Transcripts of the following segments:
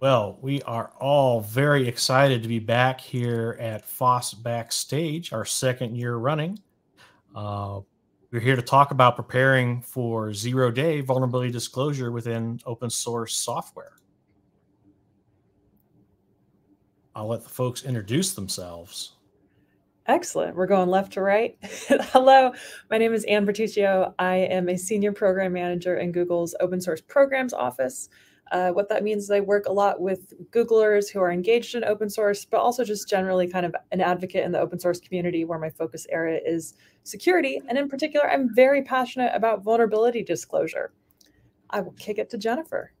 Well, we are all very excited to be back here at FOSS Backstage, our second year running. Uh, we're here to talk about preparing for zero day vulnerability disclosure within open source software. I'll let the folks introduce themselves. Excellent. We're going left to right. Hello, my name is Anne Bertucio. I am a senior program manager in Google's open source programs office. Uh, what that means is I work a lot with Googlers who are engaged in open source, but also just generally kind of an advocate in the open source community where my focus area is security. And in particular, I'm very passionate about vulnerability disclosure. I will kick it to Jennifer.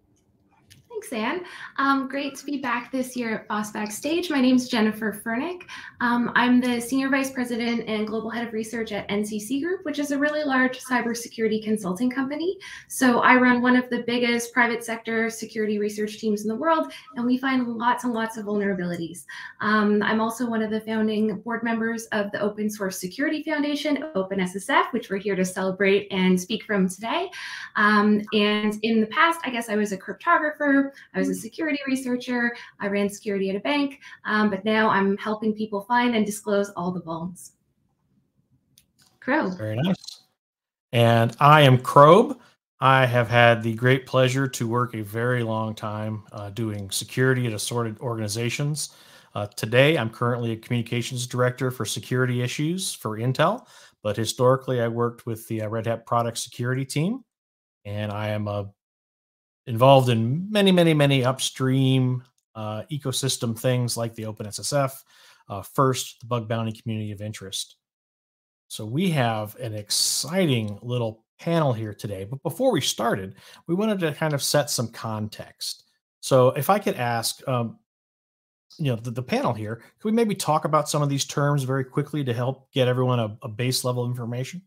Thanks, Anne. Um, great to be back this year at FOSS Backstage. My name is Jennifer Fernick. Um, I'm the Senior Vice President and Global Head of Research at NCC Group, which is a really large cybersecurity consulting company. So I run one of the biggest private sector security research teams in the world, and we find lots and lots of vulnerabilities. Um, I'm also one of the founding board members of the Open Source Security Foundation, OpenSSF, which we're here to celebrate and speak from today. Um, and in the past, I guess I was a cryptographer, I was a security researcher. I ran security at a bank, um, but now I'm helping people find and disclose all the vulns. CRob. Very nice. And I am CRob. I have had the great pleasure to work a very long time uh, doing security at assorted organizations. Uh, today, I'm currently a communications director for security issues for Intel, but historically, I worked with the uh, Red Hat product security team, and I am a involved in many, many, many upstream uh, ecosystem things like the OpenSSF, uh, FIRST, the bug bounty community of interest. So we have an exciting little panel here today. But before we started, we wanted to kind of set some context. So if I could ask, um, you know, the, the, panel here, could we maybe talk about some of these terms very quickly to help get everyone a, a base level information?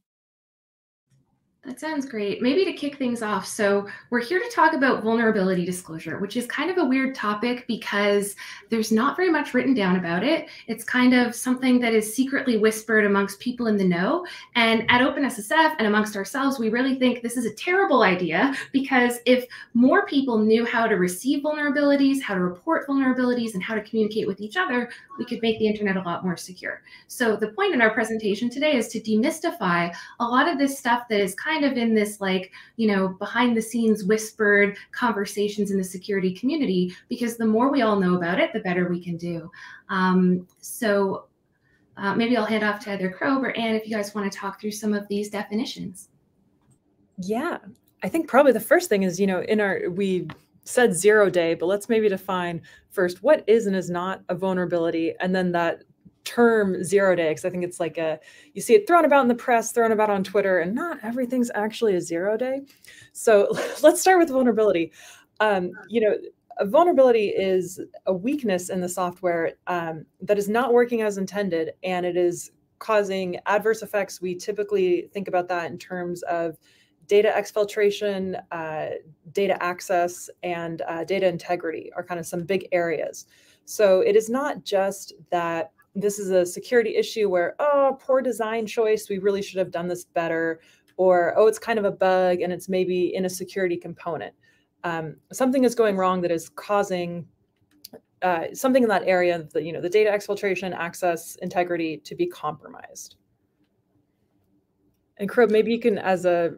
That sounds great. Maybe to kick things off. So, we're here to talk about vulnerability disclosure, which is kind of a weird topic because there's not very much written down about it. It's kind of something that is secretly whispered amongst people in the know. And at OpenSSF and amongst ourselves, we really think this is a terrible idea because if more people knew how to receive vulnerabilities, how to report vulnerabilities, and how to communicate with each other, we could make the internet a lot more secure. So, the point in our presentation today is to demystify a lot of this stuff that is kind kind of in this like, you know, behind the scenes whispered conversations in the security community, because the more we all know about it, the better we can do. Um, so uh, maybe I'll hand off to either CRob or Anne if you guys want to talk through some of these definitions. Yeah, I think probably the first thing is, you know, in our, we said zero day, but let's maybe define first what is and is not a vulnerability, and then that term zero day because I think it's like a you see it thrown about in the press, thrown about on Twitter, and not everything's actually a zero day. So let's start with vulnerability. Um, you know, a vulnerability is a weakness in the software um, that is not working as intended, and it is causing adverse effects. We typically think about that in terms of data exfiltration, uh, data access, and uh, data integrity are kind of some big areas. So it is not just that this is a security issue where, oh, poor design choice, we really should have done this better, or oh, it's kind of a bug and it's maybe in a security component. Um, something is going wrong that is causing uh, something in that area the, you know, the data exfiltration, access, integrity to be compromised. And CRob, maybe you can, as a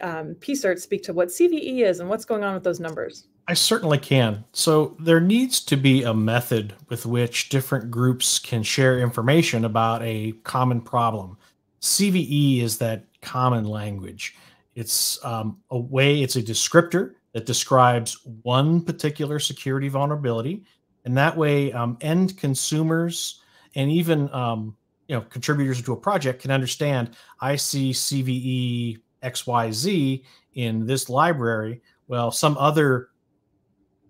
um, PSIRT, speak to what CVE is and what's going on with those numbers. I certainly can. So there needs to be a method with which different groups can share information about a common problem. CVE is that common language. It's um, a way, it's a descriptor that describes one particular security vulnerability. And that way, um, end consumers and even um, you know contributors to a project can understand I see CVE XYZ in this library. Well, some other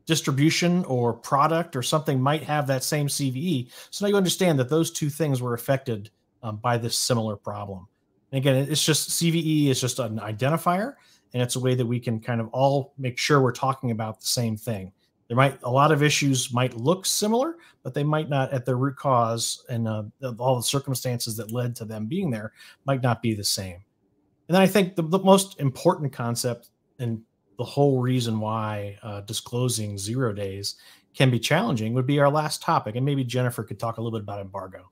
distribution or product or something might have that same CVE. So now you understand that those two things were affected um, by this similar problem. And again, it's just CVE is just an identifier, and it's a way that we can kind of all make sure we're talking about the same thing. There might a lot of issues might look similar, but they might not at their root cause and uh, all the circumstances that led to them being there might not be the same. And then I think the, the most important concept and the whole reason why uh, disclosing zero days can be challenging would be our last topic. And maybe Jennifer could talk a little bit about embargo.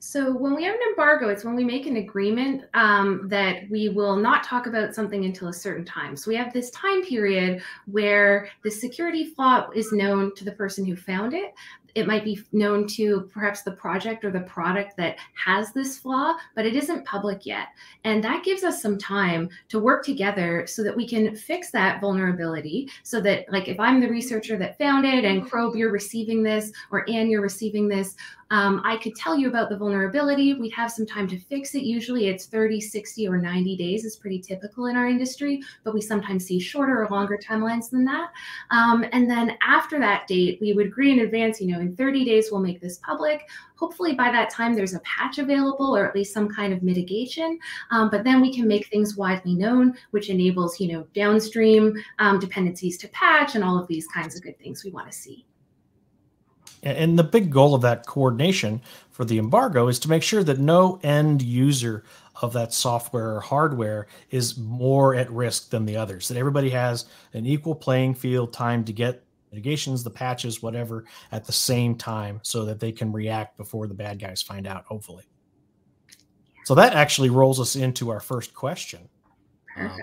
So when we have an embargo, it's when we make an agreement um, that we will not talk about something until a certain time. So we have this time period where the security flaw is known to the person who found it, it might be known to perhaps the project or the product that has this flaw, but it isn't public yet. And that gives us some time to work together so that we can fix that vulnerability. So that, like, if I'm the researcher that found it and mm-hmm. Krobe, you're receiving this, or Anne, you're receiving this, um, I could tell you about the vulnerability. We'd have some time to fix it. Usually it's 30, 60, or 90 days is pretty typical in our industry, but we sometimes see shorter or longer timelines than that. Um, and then after that date, we would agree in advance, you know, in 30 days, we'll make this public. Hopefully by that time, there's a patch available or at least some kind of mitigation. Um, but then we can make things widely known, which enables, you know, downstream um, dependencies to patch and all of these kinds of good things we want to see. And the big goal of that coordination for the embargo is to make sure that no end user of that software or hardware is more at risk than the others, that everybody has an equal playing field time to get mitigations, the patches, whatever, at the same time so that they can react before the bad guys find out, hopefully. So that actually rolls us into our first question. Um,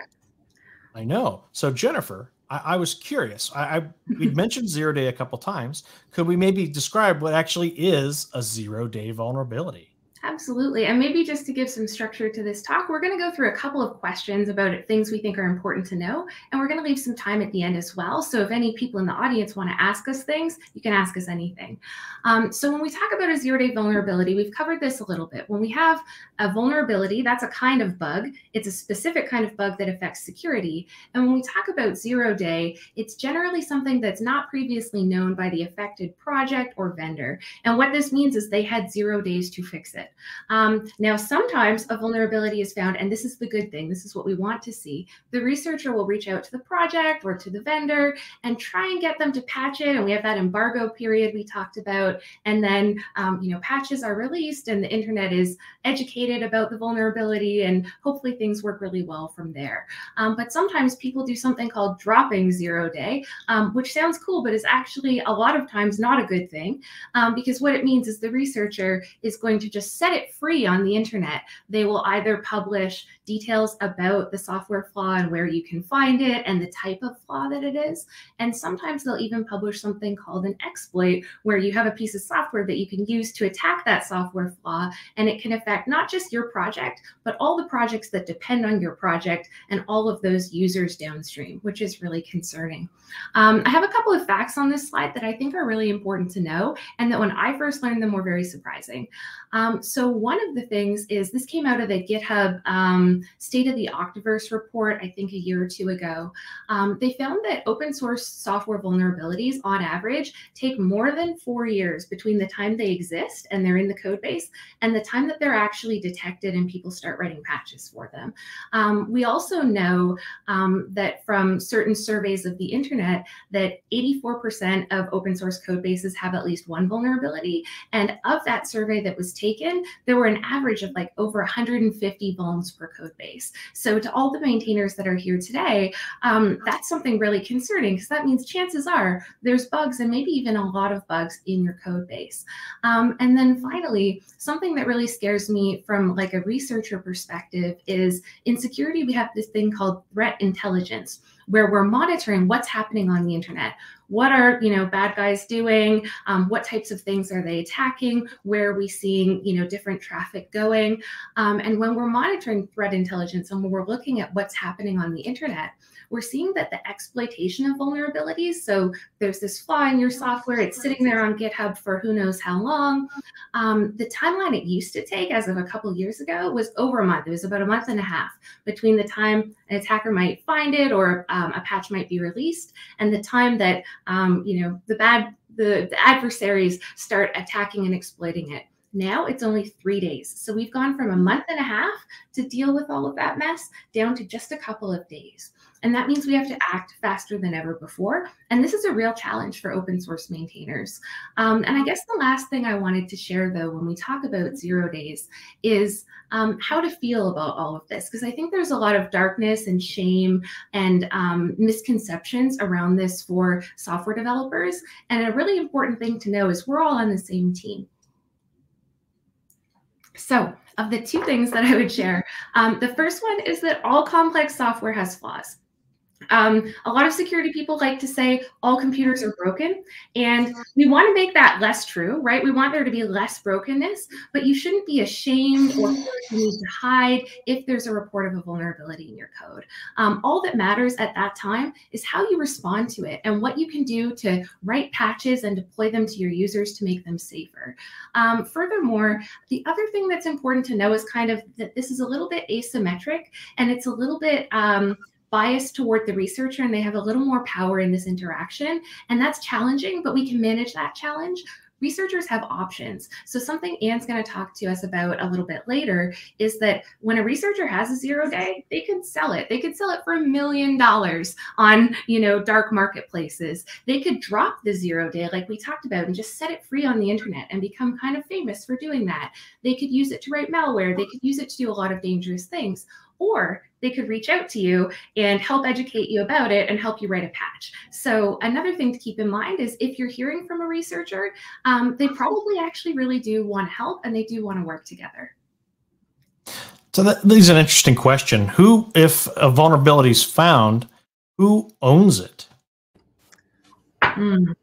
I know. So, Jennifer, I, I was curious. I, I we mentioned zero day a couple times. Could we maybe describe what actually is a zero day vulnerability? Absolutely. And maybe just to give some structure to this talk, we're going to go through a couple of questions about things we think are important to know. And we're going to leave some time at the end as well. So if any people in the audience want to ask us things, you can ask us anything. Um, so when we talk about a zero day vulnerability, we've covered this a little bit. When we have a vulnerability, that's a kind of bug. It's a specific kind of bug that affects security. And when we talk about zero day, it's generally something that's not previously known by the affected project or vendor. And what this means is they had zero days to fix it. Um, now, sometimes a vulnerability is found, and this is the good thing. This is what we want to see. The researcher will reach out to the project or to the vendor and try and get them to patch it. And we have that embargo period we talked about. And then, um, you know, patches are released and the internet is educated about the vulnerability, and hopefully things work really well from there. Um, but sometimes people do something called dropping zero day, um, which sounds cool, but is actually a lot of times not a good thing um, because what it means is the researcher is going to just set it free on the internet. They will either publish details about the software flaw and where you can find it and the type of flaw that it is. And sometimes they'll even publish something called an exploit, where you have a piece of software that you can use to attack that software flaw. And it can affect not just your project, but all the projects that depend on your project and all of those users downstream, which is really concerning. Um, I have a couple of facts on this slide that I think are really important to know, and that when I first learned them were very surprising. Um, so one of the things is this came out of the GitHub um, State of the Octoverse report, I think a year or two ago. Um, they found that open source software vulnerabilities on average take more than four years between the time they exist and they're in the code base and the time that they're actually detected and people start writing patches for them. Um, we also know um, that from certain surveys of the internet that 84% of open source code bases have at least one vulnerability. And of that survey that was taken, there were an average of like over 150 vulns per code base. So to all the maintainers that are here today, um, that's something really concerning because that means chances are there's bugs and maybe even a lot of bugs in your code base. Um, and then finally, something that really scares me from like a researcher perspective is in security, we have this thing called threat intelligence where we're monitoring what's happening on the internet. What are you know bad guys doing? Um, what types of things are they attacking? Where are we seeing you know different traffic going? Um, and when we're monitoring threat intelligence and when we're looking at what's happening on the internet we're seeing that the exploitation of vulnerabilities so there's this flaw in your software it's sitting there on github for who knows how long um, the timeline it used to take as of a couple years ago was over a month it was about a month and a half between the time an attacker might find it or um, a patch might be released and the time that um, you know the bad the, the adversaries start attacking and exploiting it Now it's only three days. So we've gone from a month and a half to deal with all of that mess down to just a couple of days. And that means we have to act faster than ever before. And this is a real challenge for open source maintainers. Um, and I guess the last thing I wanted to share, though, when we talk about zero days, is um, how to feel about all of this. Because I think there's a lot of darkness and shame and um, misconceptions around this for software developers. And a really important thing to know is we're all on the same team. So, of the two things that I would share, um, the first one is that all complex software has flaws. Um, a lot of security people like to say all computers are broken, and we want to make that less true, right? We want there to be less brokenness, but you shouldn't be ashamed or need to hide if there's a report of a vulnerability in your code. Um, all that matters at that time is how you respond to it and what you can do to write patches and deploy them to your users to make them safer. Um, furthermore, the other thing that's important to know is kind of that this is a little bit asymmetric and it's a little bit um, biased toward the researcher and they have a little more power in this interaction. And that's challenging, but we can manage that challenge. Researchers have options. So, something Anne's going to talk to us about a little bit later is that when a researcher has a zero day, they could sell it. They could sell it for a million dollars on, you know, dark marketplaces. They could drop the zero day, like we talked about, and just set it free on the internet and become kind of famous for doing that. They could use it to write malware. They could use it to do a lot of dangerous things or they could reach out to you and help educate you about it and help you write a patch. So another thing to keep in mind is if you're hearing from a researcher, um, they probably actually really do want to help and they do want to work together. So that is an interesting question. Who, if a vulnerability is found, who owns it? Mm.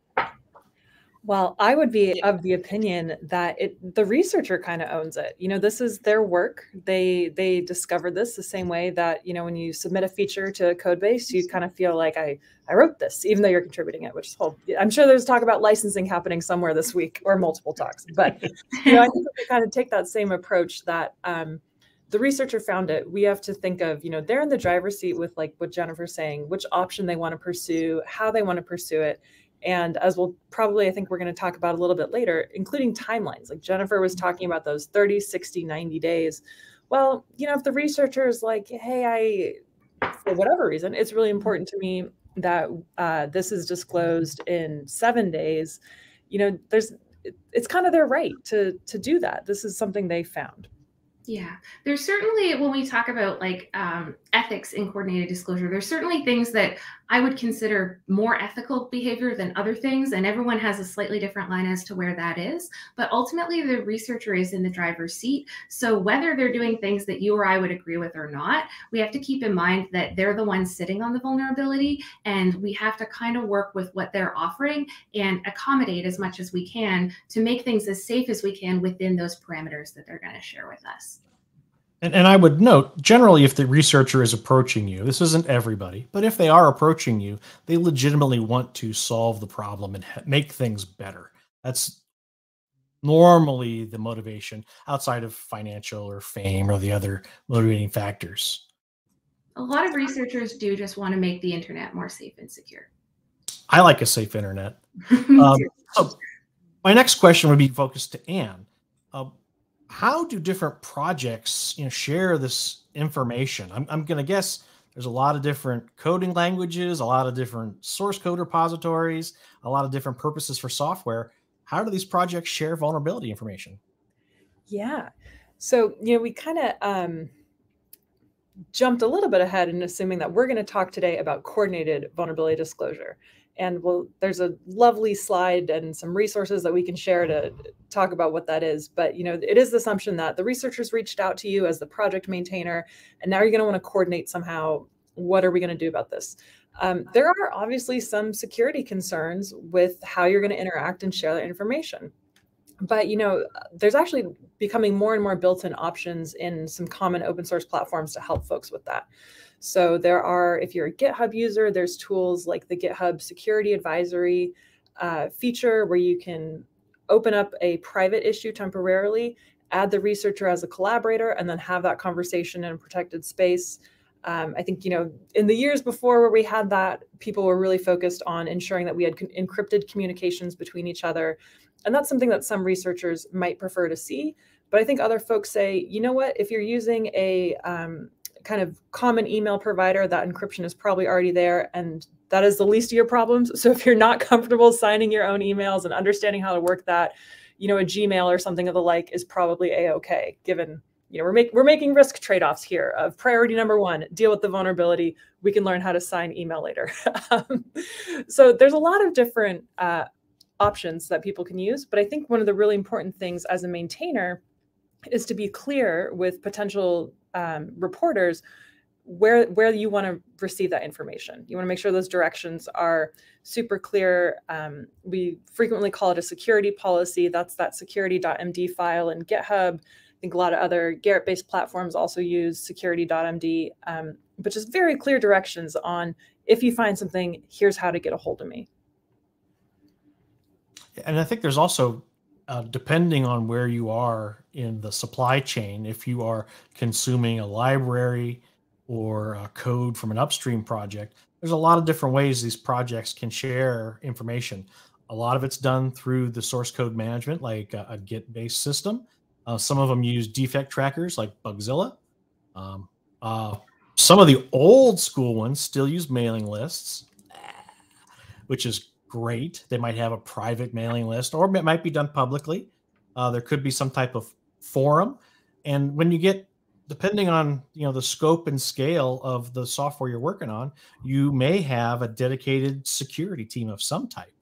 Well, I would be of the opinion that it the researcher kind of owns it. You know, this is their work. They they discovered this the same way that, you know, when you submit a feature to a code base, you kind of feel like I I wrote this, even though you're contributing it, which is whole I'm sure there's talk about licensing happening somewhere this week or multiple talks. But you know, I think we kind of take that same approach that um the researcher found it we have to think of you know they're in the driver's seat with like what jennifer's saying which option they want to pursue how they want to pursue it and as we'll probably i think we're going to talk about a little bit later including timelines. Like jennifer was mm-hmm. talking about those 30 60 90 days. Well you know if the researcher is like hey i for whatever reason it's really important to me that uh, this is disclosed in seven days you know there's it's kind of their right to to do that. This is something they found. Yeah, there's certainly when we talk about like um, ethics in coordinated disclosure, there's certainly things that I would consider more ethical behavior than other things, and everyone has a slightly different line as to where that is. But ultimately, the researcher is in the driver's seat. So whether they're doing things that you or I would agree with or not, we have to keep in mind that they're the ones sitting on the vulnerability, and we have to kind of work with what they're offering and accommodate as much as we can to make things as safe as we can within those parameters that they're going to share with us. And, and I would note, generally, if the researcher is approaching you, this isn't everybody, but if they are approaching you, they legitimately want to solve the problem and make things better. That's normally the motivation outside of financial or fame or the other motivating factors. A lot of researchers do just want to make the internet more safe and secure. I like a safe internet. um, so my next question would be focused to Anne. Uh, how do different projects you know share this information? I'm, I'm going to guess there's a lot of different coding languages a lot of different source code repositories a lot of different purposes for software. How do these projects share vulnerability information? Yeah. So you know we kind of um, jumped a little bit ahead in assuming that we're going to talk today about coordinated vulnerability disclosure and we'll there's a lovely slide and some resources that we can share to talk about what that is. But you know it is the assumption that the researchers reached out to you as the project maintainer and now you're going to want to coordinate somehow what are we going to do about this. Um, there are obviously some security concerns with how you're going to interact and share that information. But you know there's actually becoming more and more built-in options in some common open source platforms to help folks with that so there are, if you're a GitHub user, there's tools like the GitHub Security Advisory uh, feature where you can open up a private issue temporarily, add the researcher as a collaborator, and then have that conversation in a protected space. Um, I think, you know, in the years before where we had that, people were really focused on ensuring that we had encrypted communications between each other and that's something that some researchers might prefer to see. But I think other folks say, you know what, if you're using a um, kind of common email provider, that encryption is probably already there and that is the least of your problems. So if you're not comfortable signing your own emails and understanding how to work that, you know, a Gmail or something of the like is probably a-okay given you know, we're, make, we're making risk trade-offs here of priority number one, deal with the vulnerability. We can learn how to sign email later. um, so there's a lot of different uh, options that people can use. But I think one of the really important things as a maintainer is to be clear with potential um, reporters where where you want to receive that information. You want to make sure those directions are super clear. Um, we frequently call it a security policy. That's that security.md file in GitHub. I think a lot of other Gerrit-based platforms also use security.md, um, but just very clear directions on if you find something, here's how to get a hold of me. And I think there's also uh, depending on where you are in the supply chain, if you are consuming a library or a code from an upstream project, there's a lot of different ways these projects can share information. A lot of it's done through the source code management, like a, a Git based system. Uh, some of them use defect trackers like Bugzilla. Um, uh, some of the old school ones still use mailing lists, which is great. They might have a private mailing list, or it might be done publicly. Uh, there could be some type of forum, and when you get depending on you know the scope and scale of the software you're working on, you may have a dedicated security team of some type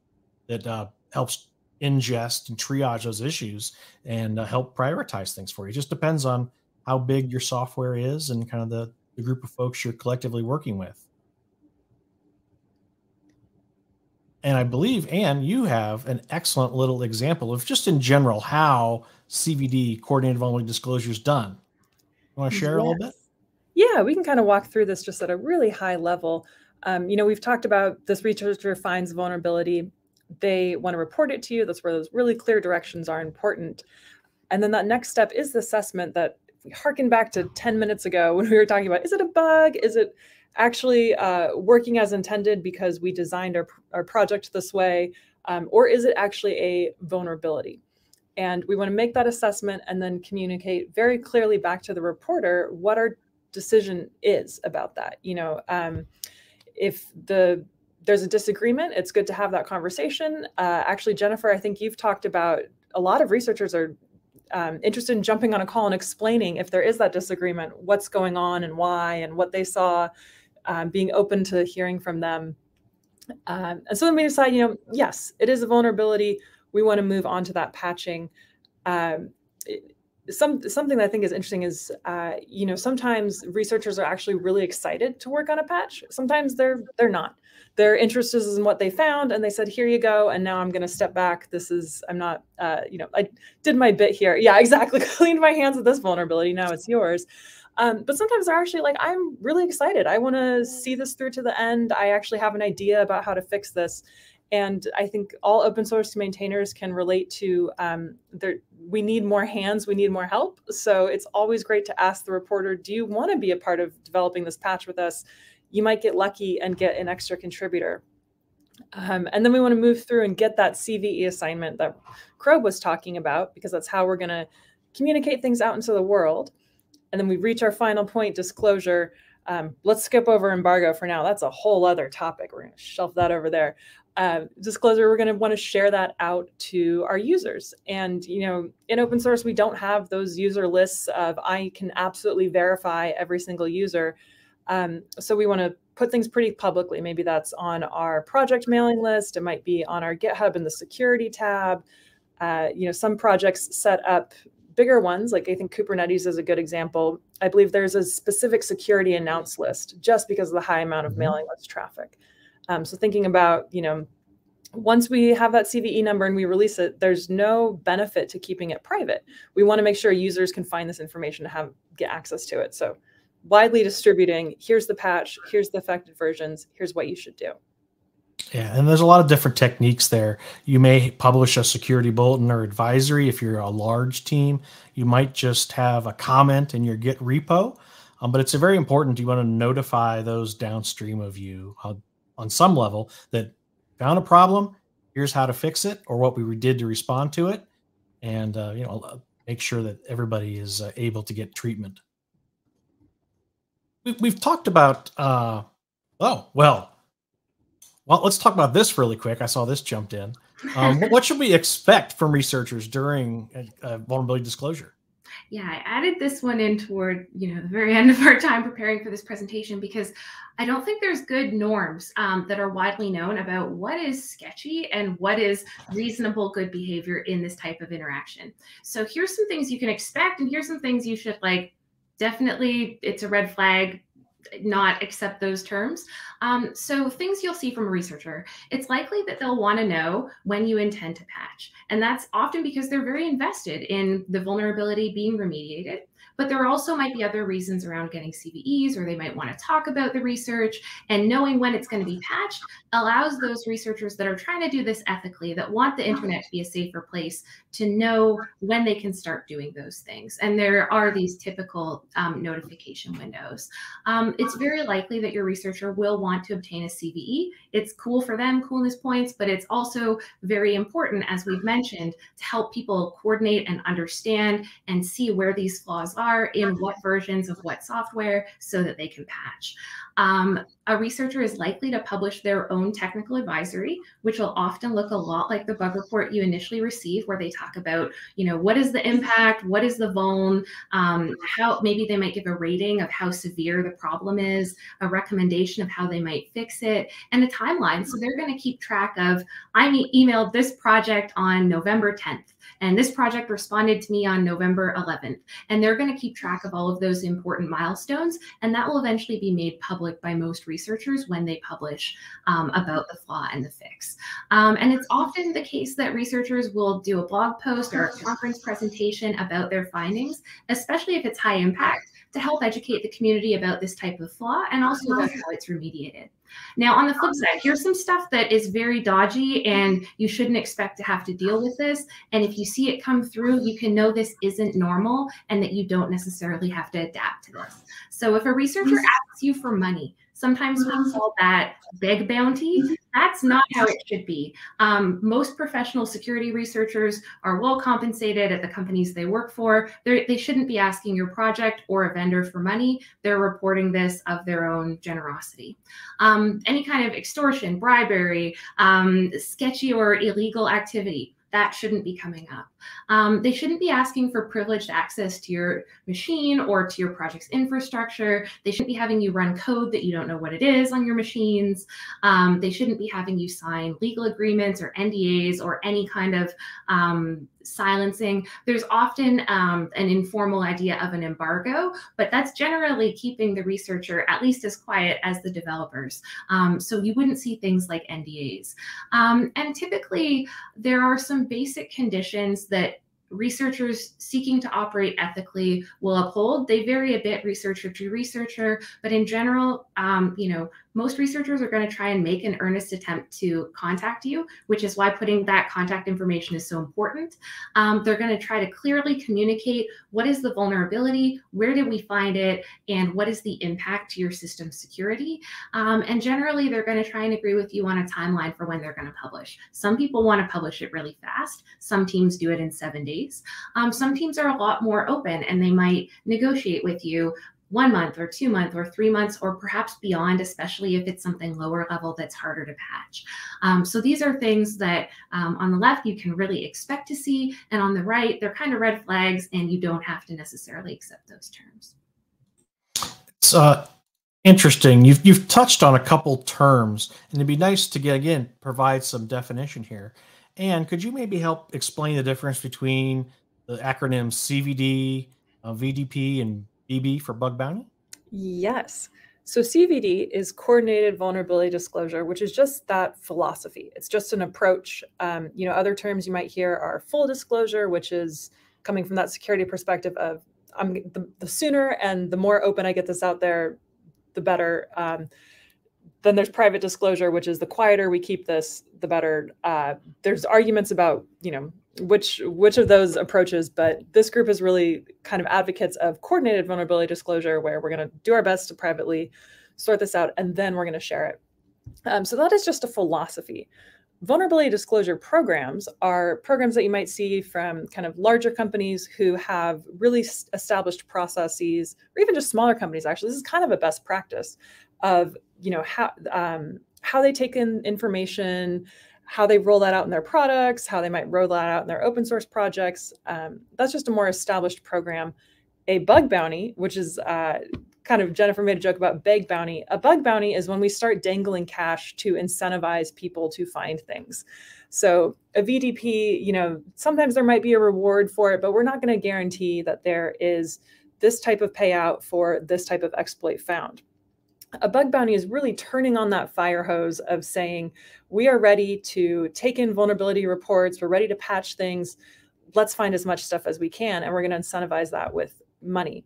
that uh, helps ingest and triage those issues and uh, help prioritize things for you. It just depends on how big your software is and kind of the, the group of folks you're collectively working with. And I believe, Anne, you have an excellent little example of just in general how CVD coordinated vulnerability disclosure is done. You want to share yes. a little bit? Yeah, we can kind of walk through this just at a really high level. Um, you know, we've talked about this researcher finds vulnerability. They want to report it to you. That's where those really clear directions are important. And then that next step is the assessment that we harken back to 10 minutes ago when we were talking about is it a bug? Is it actually uh, working as intended because we designed our, our project this way? Um, or is it actually a vulnerability? And we want to make that assessment and then communicate very clearly back to the reporter what our decision is about that. You know, um, if the there's a disagreement, it's good to have that conversation. Uh, actually, Jennifer, I think you've talked about a lot of researchers are um, interested in jumping on a call and explaining if there is that disagreement, what's going on and why, and what they saw um, being open to hearing from them. Um, and so then we decide, you know, yes, it is a vulnerability. We want to move on to that patching. Um, some something that I think is interesting is, uh, you know, sometimes researchers are actually really excited to work on a patch. Sometimes they're they're not. Their interest is in what they found, and they said, "Here you go." And now I'm going to step back. This is I'm not, uh, you know, I did my bit here. Yeah, exactly. Cleaned my hands of this vulnerability. Now it's yours. Um, but sometimes they're actually like, I'm really excited. I want to see this through to the end. I actually have an idea about how to fix this. And I think all open source maintainers can relate to um, there, we need more hands, we need more help. So it's always great to ask the reporter, do you want to be a part of developing this patch with us? You might get lucky and get an extra contributor. Um, and then we want to move through and get that CVE assignment that CRob was talking about, because that's how we're going to communicate things out into the world and then we reach our final point disclosure. Um, let's skip over embargo for now. That's a whole other topic. We're going to shelf that over there. Uh, disclosure, we're going to want to share that out to our users. And, you know, in open source, we don't have those user lists of I can absolutely verify every single user. Um, so we want to put things pretty publicly. Maybe that's on our project mailing list. It might be on our GitHub in the security tab. Uh, you know, some projects set up bigger ones, like I think Kubernetes is a good example, I believe there's a specific security announce list just because of the high amount of mm-hmm. mailing list traffic. Um, so thinking about, you know, once we have that CVE number and we release it, there's no benefit to keeping it private. We want to make sure users can find this information to have get access to it. So widely distributing, here's the patch, here's the affected versions, here's what you should do. Yeah, and there's a lot of different techniques there. You may publish a security bulletin or advisory if you're a large team. You might just have a comment in your Git repo, um, but it's very important. You want to notify those downstream of you uh, on some level that found a problem. here's how to fix it or what we did to respond to it, and uh, you know, make sure that everybody is uh, able to get treatment. We, we've talked about. Uh, oh well, well, let's talk about this really quick. I saw this jumped in. Um, what should we expect from researchers during a, a vulnerability disclosure? Yeah, I added this one in toward you know the very end of our time preparing for this presentation because I don't think there's good norms um, that are widely known about what is sketchy and what is reasonable good behavior in this type of interaction. So here's some things you can expect, and here's some things you should like. Definitely, it's a red flag not accept those terms. Um, so things you'll see from a researcher, it's likely that they'll want to know when you intend to patch. And that's often because they're very invested in the vulnerability being remediated. But there also might be other reasons around getting CVEs, or they might want to talk about the research. And knowing when it's going to be patched allows those researchers that are trying to do this ethically, that want the internet to be a safer place, to know when they can start doing those things. And there are these typical um, notification windows. Um, it's very likely that your researcher will want to obtain a CVE. It's cool for them, coolness points, but it's also very important, as we've mentioned, to help people coordinate and understand and see where these flaws are are in what versions of what software so that they can patch. Um, a researcher is likely to publish their own technical advisory, which will often look a lot like the bug report you initially receive, where they talk about, you know, what is the impact, what is the vuln, um, how maybe they might give a rating of how severe the problem is, a recommendation of how they might fix it, and a timeline. So they're going to keep track of, I emailed this project on November 10th. And this project responded to me on November 11th. And they're going to keep track of all of those important milestones. And that will eventually be made public by most researchers when they publish um, about the flaw and the fix. Um, and it's often the case that researchers will do a blog post or a conference presentation about their findings, especially if it's high impact, to help educate the community about this type of flaw and also about how it's remediated. Now, on the flip side, here's some stuff that is very dodgy and you shouldn't expect to have to deal with this. And if you see it come through, you can know this isn't normal and that you don't necessarily have to adapt to this. So if a researcher asks you for money, Sometimes we mm-hmm. call that beg bounty. Mm-hmm. That's not how it should be. Um, most professional security researchers are well compensated at the companies they work for. They're, they should not be asking your project or a vendor for money. They're reporting this of their own generosity. Um, any kind of extortion, bribery, um, sketchy or illegal activity that shouldn't be coming up. Um, they shouldn't be asking for privileged access to your machine or to your project's infrastructure. They shouldn't be having you run code that you don't know what it is on your machines. Um, they shouldn't be having you sign legal agreements or NDAs or any kind of um, silencing. There's often um, an informal idea of an embargo, but that's generally keeping the researcher at least as quiet as the developers. Um, so you wouldn't see things like NDAs. Um, and typically, there are some basic conditions that researchers seeking to operate ethically will uphold. They vary a bit researcher to researcher, but in general, um, you know, most researchers are going to try and make an earnest attempt to contact you, which is why putting that contact information is so important. Um, they're going to try to clearly communicate what is the vulnerability, where did we find it, and what is the impact to your system security. Um, and generally, they're going to try and agree with you on a timeline for when they're going to publish. Some people want to publish it really fast. Some teams do it in seven days. Um, some teams are a lot more open and they might negotiate with you one month or two months or three months or perhaps beyond, especially if it's something lower level that's harder to patch. Um, so these are things that um, on the left you can really expect to see, and on the right they're kind of red flags, and you don't have to necessarily accept those terms. It's uh, interesting. You've you've touched on a couple terms, and it'd be nice to get again provide some definition here. And could you maybe help explain the difference between the acronyms CVD, uh, VDP, and BB for bug bounty? Yes. So CVD is coordinated vulnerability disclosure, which is just that philosophy. It's just an approach. Um, you know, other terms you might hear are full disclosure, which is coming from that security perspective of I'm the, the sooner and the more open I get this out there, the better. Um, then there's private disclosure, which is the quieter we keep this, the better. Uh, there's arguments about you know which which of those approaches, but this group is really kind of advocates of coordinated vulnerability disclosure, where we're going to do our best to privately sort this out, and then we're going to share it. Um, so that is just a philosophy. vulnerability disclosure programs are programs that you might see from kind of larger companies who have really established processes, or even just smaller companies. Actually, this is kind of a best practice of you know how um, how they take in information, how they roll that out in their products, how they might roll that out in their open source projects. Um, that's just a more established program. A bug bounty, which is uh, kind of Jennifer made a joke about bug bounty. A bug bounty is when we start dangling cash to incentivize people to find things. So a VDP, you know, sometimes there might be a reward for it, but we're not going to guarantee that there is this type of payout for this type of exploit found. A bug bounty is really turning on that fire hose of saying, we are ready to take in vulnerability reports, we're ready to patch things, let's find as much stuff as we can, and we're going to incentivize that with money.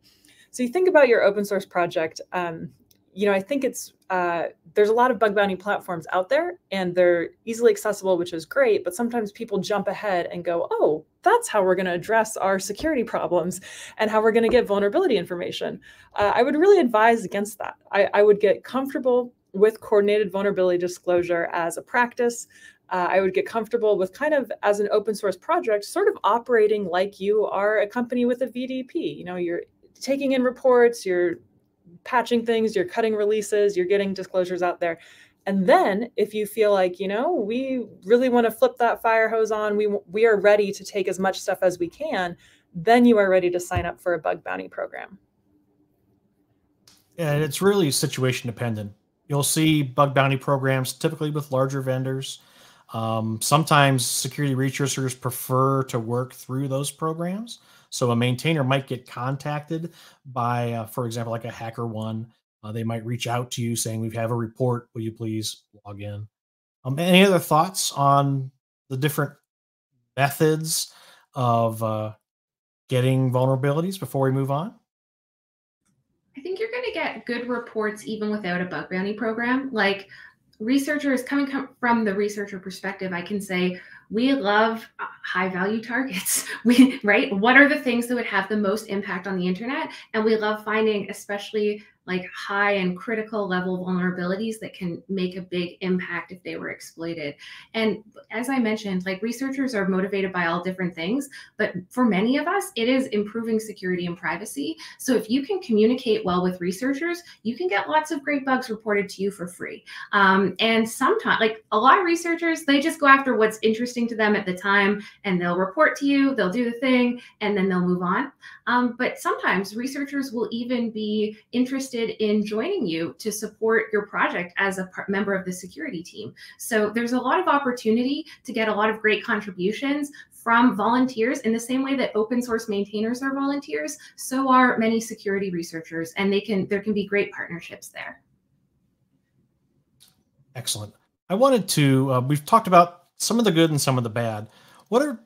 So you think about your open source project. Um, you know, I think it's uh, there's a lot of bug bounty platforms out there, and they're easily accessible, which is great. But sometimes people jump ahead and go, "Oh, that's how we're going to address our security problems, and how we're going to get vulnerability information." Uh, I would really advise against that. I, I would get comfortable with coordinated vulnerability disclosure as a practice. Uh, I would get comfortable with kind of as an open source project, sort of operating like you are a company with a VDP. You know, you're taking in reports, you're patching things, you're cutting releases, you're getting disclosures out there. And then if you feel like, you know, we really want to flip that fire hose on, we we are ready to take as much stuff as we can, then you are ready to sign up for a bug bounty program. And it's really situation dependent. You'll see bug bounty programs typically with larger vendors. Um, sometimes security researchers prefer to work through those programs. So a maintainer might get contacted by, uh, for example, like a HackerOne. Uh, they might reach out to you saying, "We have a report. Will you please log in?" Um, any other thoughts on the different methods of uh, getting vulnerabilities before we move on? I think you're going to get good reports even without a bug bounty program. Like researchers coming from the researcher perspective, I can say we love uh, high value targets we right what are the things that would have the most impact on the internet and we love finding especially like high and critical level vulnerabilities that can make a big impact if they were exploited. And as I mentioned, like researchers are motivated by all different things, but for many of us, it is improving security and privacy. So if you can communicate well with researchers, you can get lots of great bugs reported to you for free. Um, and sometimes, like a lot of researchers, they just go after what's interesting to them at the time and they'll report to you, they'll do the thing, and then they'll move on. Um, but sometimes researchers will even be interested in joining you to support your project as a member of the security team. So there's a lot of opportunity to get a lot of great contributions from volunteers in the same way that open source maintainers are volunteers so are many security researchers and they can there can be great partnerships there excellent i wanted to uh, we've talked about some of the good and some of the bad what are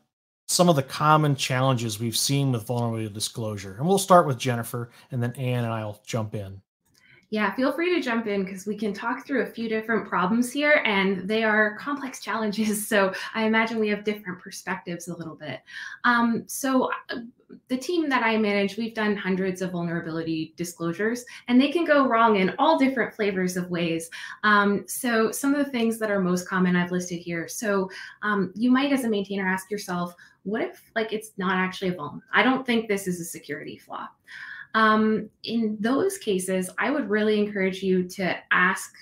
some of the common challenges we've seen with vulnerability disclosure. And we'll start with Jennifer, and then Anne and I'll jump in. Yeah, feel free to jump in because we can talk through a few different problems here, and they are complex challenges. So I imagine we have different perspectives a little bit. Um, so uh, the team that I manage, we've done hundreds of vulnerability disclosures, and they can go wrong in all different flavors of ways. Um, so some of the things that are most common I've listed here. So um, you might, as a maintainer, ask yourself, what if like it's not actually a vuln? I don't think this is a security flaw. Um, in those cases, I would really encourage you to ask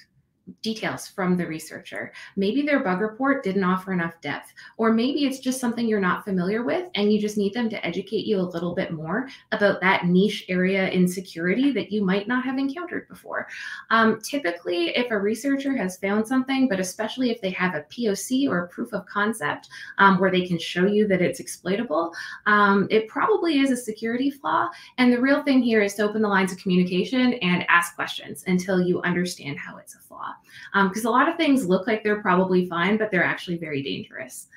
details from the researcher. Maybe their bug report didn't offer enough depth, or maybe it's just something you're not familiar with and you just need them to educate you a little bit more about that niche area in security that you might not have encountered before. Um, typically, if a researcher has found something, but especially if they have a POC or a proof of concept um, where they can show you that it's exploitable, um, it probably is a security flaw. And the real thing here is to open the lines of communication and ask questions until you understand how it's a flaw because um, a lot of things look like they're probably fine, but they're actually very dangerous.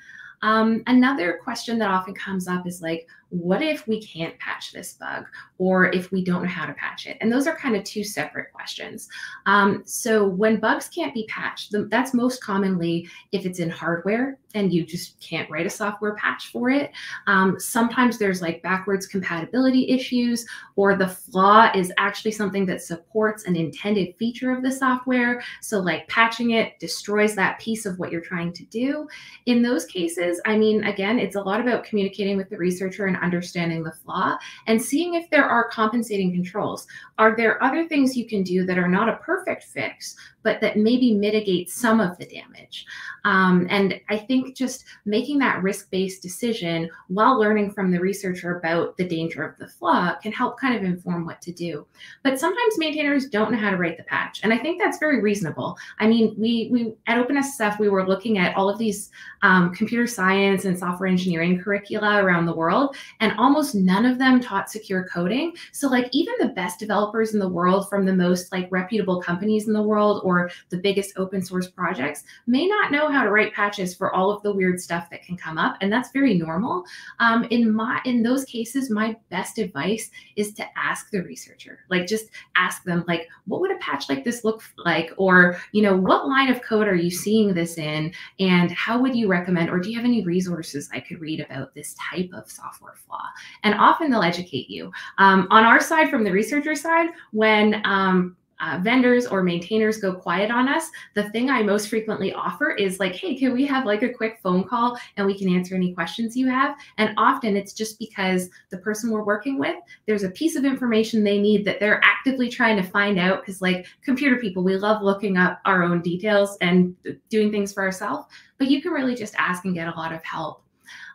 Um, another question that often comes up is like, what if we can't patch this bug or if we don't know how to patch it? And those are kind of two separate questions. Um, so when bugs can't be patched, that's most commonly if it's in hardware and you just can't write a software patch for it. Um, sometimes there's like backwards compatibility issues, or the flaw is actually something that supports an intended feature of the software. So, like patching it destroys that piece of what you're trying to do. In those cases, I mean, again, it's a lot about communicating with the researcher and understanding the flaw and seeing if there are compensating controls. Are there other things you can do that are not a perfect fix, but that maybe mitigate some of the damage. Um, and I think just making that risk based decision while learning from the researcher about the danger of the flaw can help kind of inform what to do. But sometimes maintainers don't know how to write the patch. And I think that's very reasonable. I mean, we, we at OpenSSF, we were looking at all of these um, computer science and software engineering curricula around the world, and almost none of them taught secure coding. So, like, even the best developers in the world from the most like reputable companies in the world or the biggest open source projects may not know how to write patches for all of the weird stuff that can come up, and that's very normal. Um, in my in those cases, my best advice is to ask the researcher, like just ask them, like, what would a patch like this look like, or you know, what line of code are you seeing this in, and how would you recommend, or do you have any resources I could read about this type of software flaw? And often they'll educate you. Um, on our side, from the researcher side, when um, uh, vendors or maintainers go quiet on us, the thing I most frequently offer is like, hey, can we have like a quick phone call and we can answer any questions you have? And often it's just because the person we're working with, there's a piece of information they need that they're actively trying to find out. Because, like computer people, we love looking up our own details and doing things for ourselves, but you can really just ask and get a lot of help.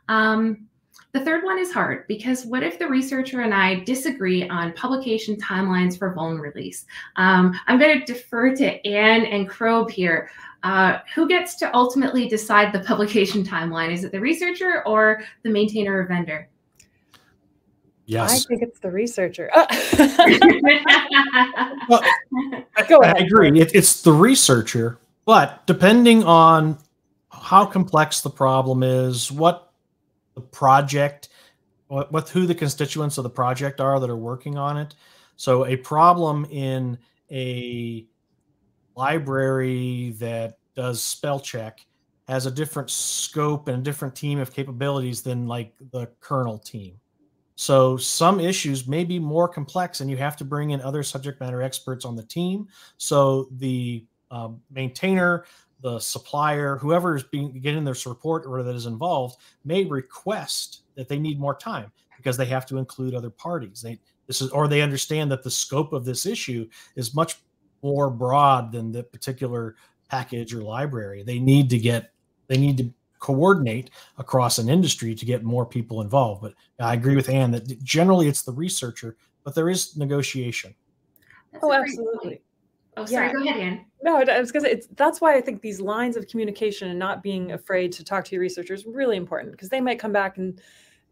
Um, the third one is hard because what if the researcher and I disagree on publication timelines for vuln release? Um, I'm going to defer to Anne and CRob here. Uh, who gets to ultimately decide the publication timeline? Is it the researcher or the maintainer or vendor? Yes. I think it's the researcher. well, Go ahead. I agree. It, it's the researcher, but depending on how complex the problem is, what the project, what who the constituents of the project are that are working on it. So a problem in a library that does spell check has a different scope and a different team of capabilities than like the kernel team. So some issues may be more complex, and you have to bring in other subject matter experts on the team. So the um, maintainer, the supplier, whoever is being getting this report or that is involved, may request that they need more time because they have to include other parties. They this is or they understand that the scope of this issue is much more broad than the particular package or library. They need to get they need to coordinate across an industry to get more people involved. But I agree with Anne that generally it's the researcher, but there is negotiation. That's oh, absolutely. Oh, sorry. Yeah. Go ahead, Anne. No, I was gonna say it's that's why I think these lines of communication and not being afraid to talk to your researchers is really important because they might come back and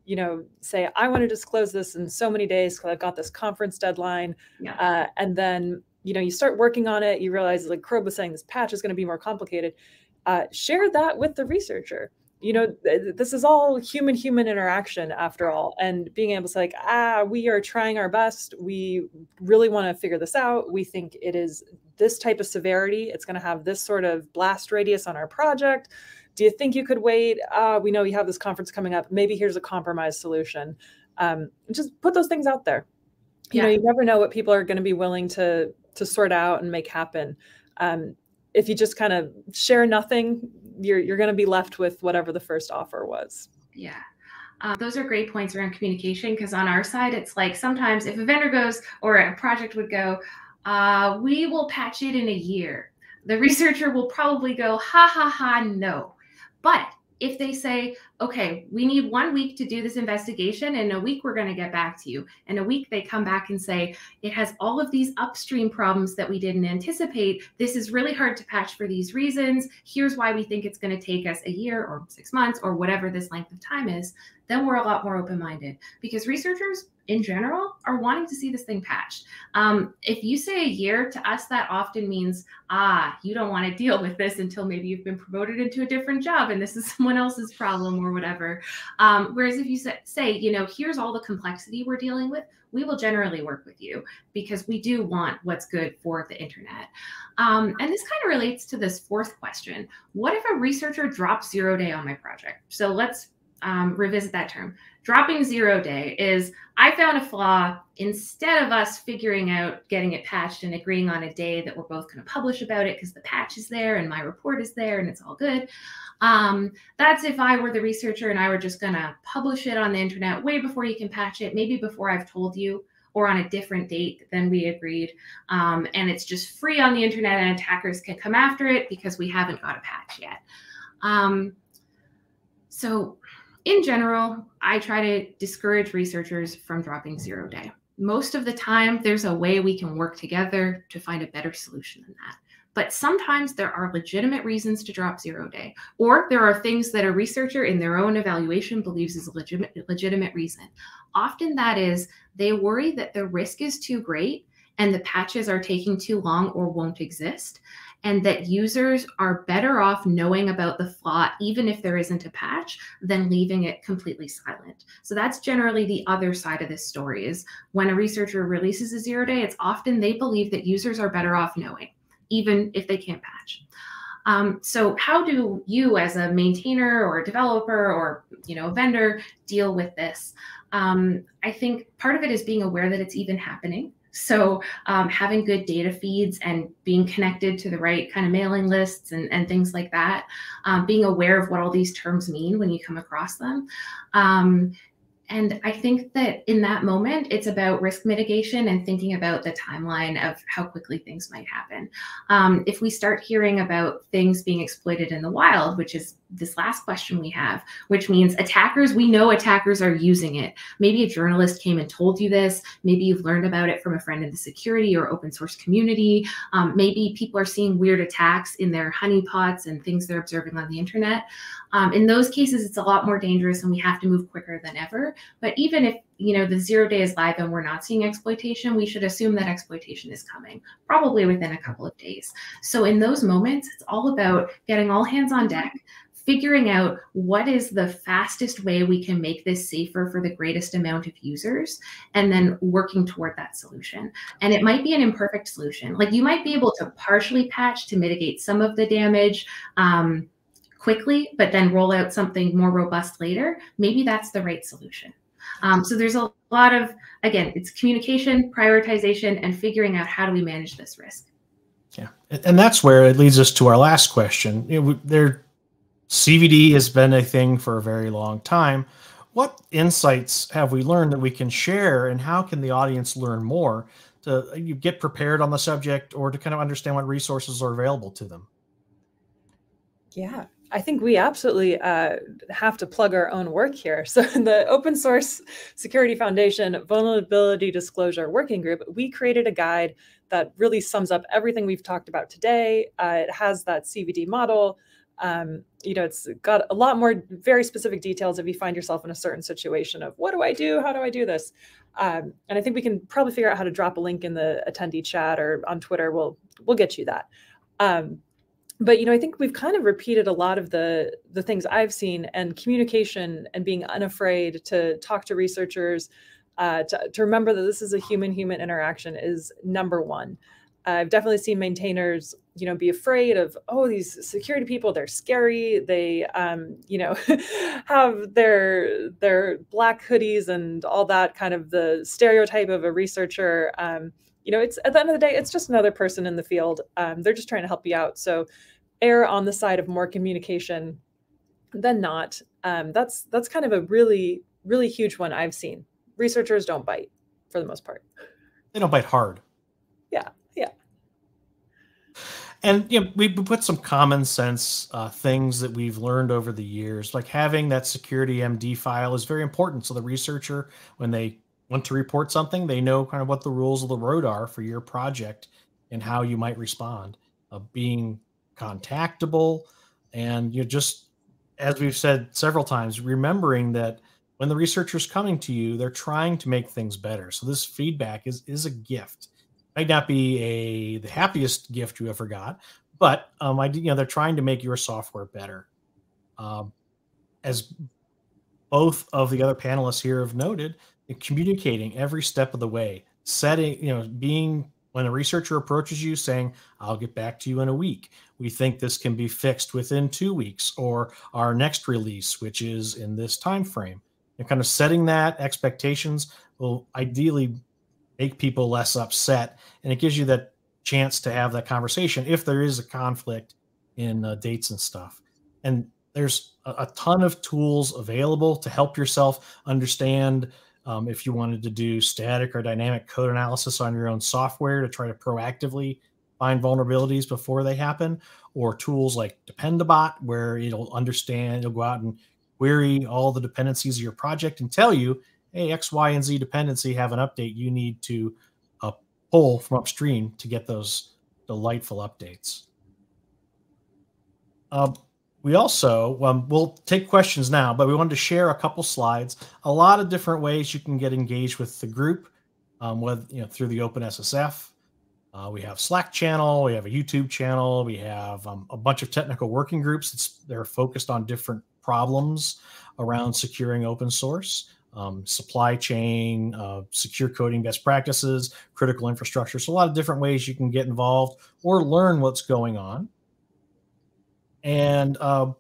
you know say I want to disclose this in so many days because I've got this conference deadline, yeah. uh, and then you know you start working on it, you realize like CRob was saying this patch is going to be more complicated. Uh, share that with the researcher you know this is all human human interaction after all and being able to say like ah we are trying our best we really want to figure this out we think it is this type of severity it's going to have this sort of blast radius on our project do you think you could wait uh, we know you have this conference coming up maybe here's a compromise solution um, just put those things out there you yeah. know you never know what people are going to be willing to to sort out and make happen um, if you just kind of share nothing you're you're going to be left with whatever the first offer was. Yeah. Um, those are great points around communication because on our side, it's like sometimes if a vendor goes or a project would go, uh, we will patch it in a year. The researcher will probably go, ha ha ha, no. But if they say, okay, we need one week to do this investigation, and a week we're going to get back to you, and a week they come back and say, it has all of these upstream problems that we didn't anticipate. This is really hard to patch for these reasons. Here's why we think it's going to take us a year or six months or whatever this length of time is. Then we're a lot more open minded because researchers in general are wanting to see this thing patched. Um, if you say a year to us, that often means, ah, you don't want to deal with this until maybe you've been promoted into a different job and this is someone else's problem or whatever. Um, whereas if you say, you know, here's all the complexity we're dealing with, we will generally work with you because we do want what's good for the internet. Um, and this kind of relates to this fourth question. What if a researcher drops zero day on my project? So let's um, revisit that term. Dropping zero day is I found a flaw. Instead of us figuring out getting it patched and agreeing on a day that we're both going to publish about it because the patch is there and my report is there and it's all good. Um, that's if I were the researcher and I were just going to publish it on the internet way before you can patch it, maybe before I've told you or on a different date than we agreed. Um, and it's just free on the internet and attackers can come after it because we haven't got a patch yet. Um, so in general, I try to discourage researchers from dropping zero day. Most of the time, there's a way we can work together to find a better solution than that. But sometimes there are legitimate reasons to drop zero day, or there are things that a researcher in their own evaluation believes is a legitimate, legitimate reason. Often that is they worry that the risk is too great and the patches are taking too long or won't exist and that users are better off knowing about the flaw, even if there isn't a patch, than leaving it completely silent. So that's generally the other side of this story is when a researcher releases a zero day, it's often they believe that users are better off knowing, even if they can't patch. Um, so how do you as a maintainer or a developer or you know a vendor deal with this? Um, I think part of it is being aware that it's even happening. So um, having good data feeds and being connected to the right kind of mailing lists and, and things like that, um, being aware of what all these terms mean when you come across them. Um, and I think that in that moment, it's about risk mitigation and thinking about the timeline of how quickly things might happen. Um, if we start hearing about things being exploited in the wild, which is this last question we have, which means attackers, we know attackers are using it. Maybe a journalist came and told you this. Maybe you've learned about it from a friend in the security or open source community. Um, maybe people are seeing weird attacks in their honeypots and things they're observing on the internet. Um, in those cases, it's a lot more dangerous and we have to move quicker than ever. But even if you know the zero day is live and we're not seeing exploitation, we should assume that exploitation is coming, probably within a couple of days. So in those moments, it's all about getting all hands on deck, figuring out what is the fastest way we can make this safer for the greatest amount of users and then working toward that solution. And it might be an imperfect solution. Like you might be able to partially patch to mitigate some of the damage um, quickly but then roll out something more robust later. Maybe that's the right solution um, so there's a lot of again it's communication prioritization and figuring out how do we manage this risk yeah and that's where it leads us to our last question you know, there CVD has been a thing for a very long time. What insights have we learned that we can share, and how can the audience learn more to uh, you get prepared on the subject or to kind of understand what resources are available to them? Yeah, I think we absolutely uh, have to plug our own work here. So, the Open Source Security Foundation Vulnerability Disclosure Working Group, we created a guide that really sums up everything we've talked about today. Uh, it has that CVD model um, you know, it's got a lot more very specific details if you find yourself in a certain situation of what do I do? How do I do this? Um, and I think we can probably figure out how to drop a link in the attendee chat or on Twitter. We'll we'll get you that. Um, but you know, I think we've kind of repeated a lot of the the things I've seen and communication and being unafraid to talk to researchers, uh, to, to remember that this is a human human interaction is number one. I've definitely seen maintainers, you know, be afraid of, oh, these security people, they're scary. They, um, you know, have their their black hoodies and all that kind of the stereotype of a researcher. Um, you know, it's at the end of the day, it's just another person in the field. Um, they're just trying to help you out. So, err on the side of more communication than not. Um, that's that's kind of a really really huge one I've seen. Researchers don't bite for the most part. They don't bite hard. Yeah yeah. and you know, we put some common sense uh, things that we've learned over the years, like having that security MD file is very important. So the researcher, when they want to report something, they know kind of what the rules of the road are for your project and how you might respond. Uh, being contactable, and you just as we've said several times, remembering that when the researcher's coming to you, they're trying to make things better. So this feedback is is a gift. Might not be a the happiest gift you ever got, but um, I you know they're trying to make your software better. Um, as both of the other panelists here have noted, communicating every step of the way, setting you know being when a researcher approaches you saying i'll get back to you in a week. We think this can be fixed within two weeks or our next release which is in this time frame and kind of setting that expectations will ideally make people less upset and it gives you that chance to have that conversation if there is a conflict in uh, dates and stuff. And there's a, a ton of tools available to help yourself understand um, if you wanted to do static or dynamic code analysis on your own software to try to proactively find vulnerabilities before they happen, or tools like Dependabot, where it'll understand, it'll go out and query all the dependencies of your project and tell you, hey, X, Y, and Z dependency have an update you need to uh, pull from upstream to get those delightful updates. Uh, we also um, we'll take questions now but we wanted to share a couple slides. A lot of different ways you can get engaged with the group um, with you know through the OpenSSF uh, we have slack channel we have a youtube channel we have um, a bunch of technical working groups that's they're focused on different problems around securing open source um, supply chain uh, secure coding best practices critical infrastructure. So a lot of different ways you can get involved or learn what's going on and uh,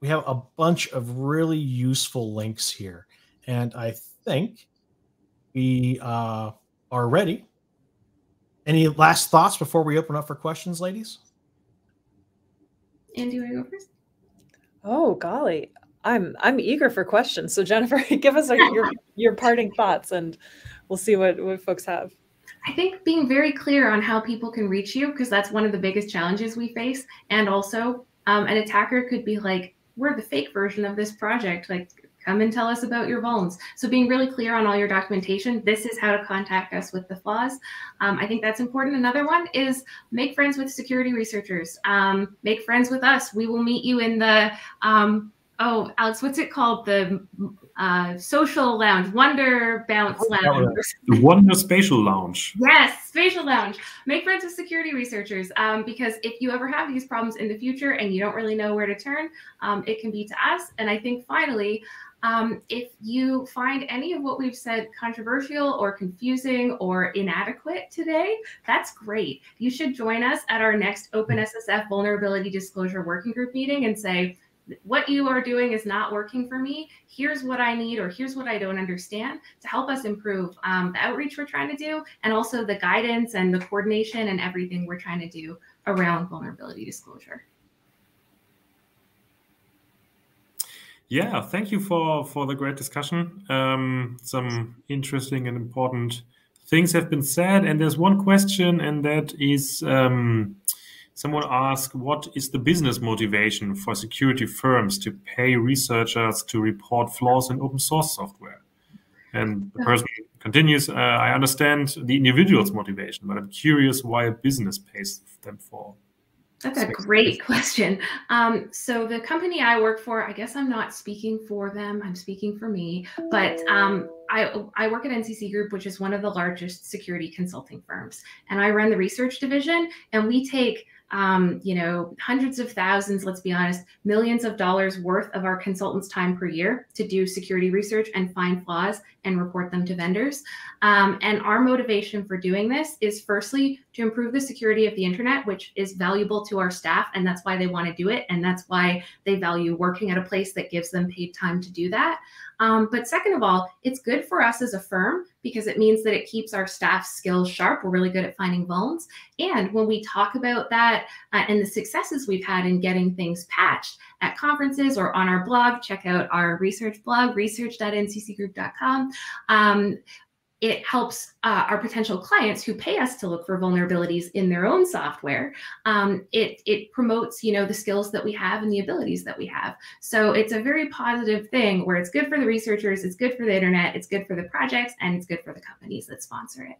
we have a bunch of really useful links here. And I think we uh, are ready. Any last thoughts before we open up for questions, ladies? Andy, you want to go first? Oh golly, I'm I'm eager for questions. So Jennifer, give us your your parting thoughts, and we'll see what what folks have. I think being very clear on how people can reach you, because that's one of the biggest challenges we face, and also um, an attacker could be like, we're the fake version of this project. Like, come and tell us about your vulns. So being really clear on all your documentation, this is how to contact us with the flaws. Um, I think that's important. Another one is make friends with security researchers. Um, make friends with us. We will meet you in the um, oh, Alex, what's it called? The uh, social lounge, Wonder Bounce oh, Lounge. The Wonder Spatial Lounge. Yes, Spatial Lounge. Make friends with security researchers um, because if you ever have these problems in the future and you don't really know where to turn, um, it can be to us. And I think finally, um, if you find any of what we've said controversial or confusing or inadequate today, that's great. You should join us at our next OpenSSF Vulnerability Disclosure Working Group meeting and say, what you are doing is not working for me. Here's what I need, or here's what I don't understand to help us improve um, the outreach we're trying to do, and also the guidance and the coordination and everything we're trying to do around vulnerability disclosure. Yeah, thank you for for the great discussion. Um, some interesting and important things have been said, and there's one question, and that is. Um, Someone asked, what is the business motivation for security firms to pay researchers to report flaws in open source software? And the person continues, uh, I understand the individual's motivation, but I'm curious why a business pays them for. That's a great question. Um, so the company I work for, I guess I'm not speaking for them. I'm speaking for me. But um, I, I work at NCC Group, which is one of the largest security consulting firms, and I run the research division. And we take um, you know, hundreds of thousands, let's be honest, millions of dollars worth of our consultants' time per year to do security research and find flaws and report them to vendors. Um, and our motivation for doing this is firstly to improve the security of the internet, which is valuable to our staff. And that's why they want to do it. And that's why they value working at a place that gives them paid time to do that. Um, but second of all, it's good for us as a firm because it means that it keeps our staff skills sharp. We're really good at finding vulns. And when we talk about that uh, and the successes we've had in getting things patched at conferences or on our blog, check out our research blog, research.nccgroup.com. Um, it helps uh, our potential clients who pay us to look for vulnerabilities in their own software. Um, it it promotes you know the skills that we have and the abilities that we have. So it's a very positive thing where it's good for the researchers, it's good for the internet, it's good for the projects, and it's good for the companies that sponsor it.